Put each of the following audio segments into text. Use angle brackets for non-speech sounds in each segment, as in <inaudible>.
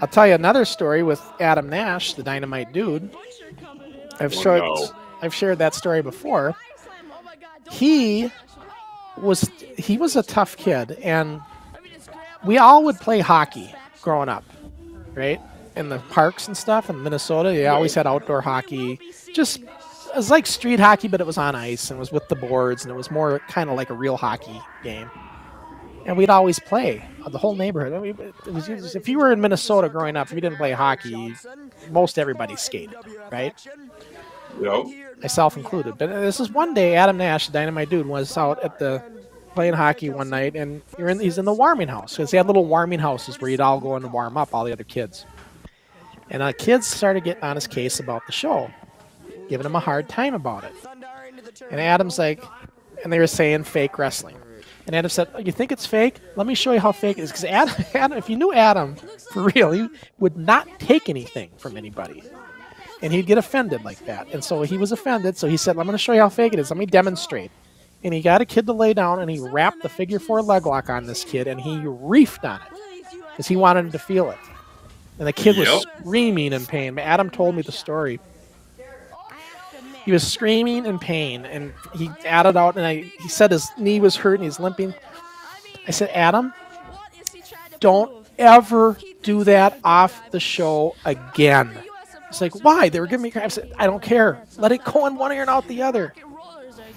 I'll tell you another story with Adam Nash, the dynamite dude. I've Oh, shared no. I've shared that story before. He was he was a tough kid and we all would play hockey growing up, right? In the parks and stuff in Minnesota, they always had outdoor hockey. Just it was like street hockey, but it was on ice and it was with the boards and it was more kind of like a real hockey game. And we'd always play uh, the whole neighborhood. I mean, it was, if you were in Minnesota growing up, if you didn't play hockey, most everybody skated, right? Yep. myself included. But this is one day Adam Nash, the dynamite dude, was out at the playing hockey one night, and you're in, he's in the warming house because they had little warming houses where you'd all go in and warm up all the other kids. And the kids started getting on his case about the show, giving him a hard time about it. And Adam's like, and they were saying fake wrestling. And Adam said, oh, "You think it's fake? Let me show you how fake it is." Because Adam, <laughs> Adam, if you knew Adam for real, he would not take anything from anybody and he'd get offended like that. And so he was offended. So he said, "I'm going to show you how fake it is. Let me demonstrate." And he got a kid to lay down, and he wrapped the figure four leg lock on this kid, and he reefed on it because he wanted him to feel it. And the kid was screaming in pain. Adam told me the story. He was screaming in pain, and he added out, and I, he said his knee was hurt and he's limping. I said, Adam, don't ever do that off the show again. It's like, why? They were giving me crap. I said, I don't care. Let it go in one ear and out the other.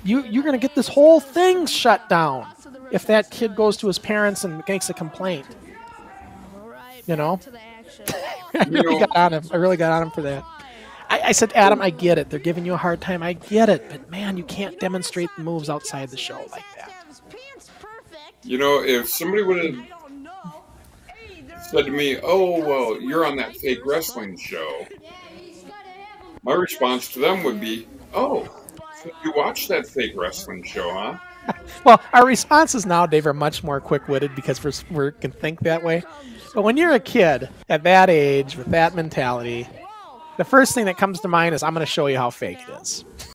You, you're going to get this whole thing shut down if that kid goes to his parents and makes a complaint. You know? <laughs> I really got on him. I really got on him for that. I, I said, Adam, I get it. They're giving you a hard time. I get it. But man, you can't demonstrate the moves outside the show like that. You know, if somebody would have said to me, "Oh, well, you're on that fake wrestling show," my response to them would be, "Oh, so you watch that fake wrestling show, huh?" <laughs> Well, our responses now, Dave, are much more quick-witted because we're, we can think that way. But when you're a kid at that age with that mentality, the first thing that comes to mind is, "I'm going to show you how fake it is."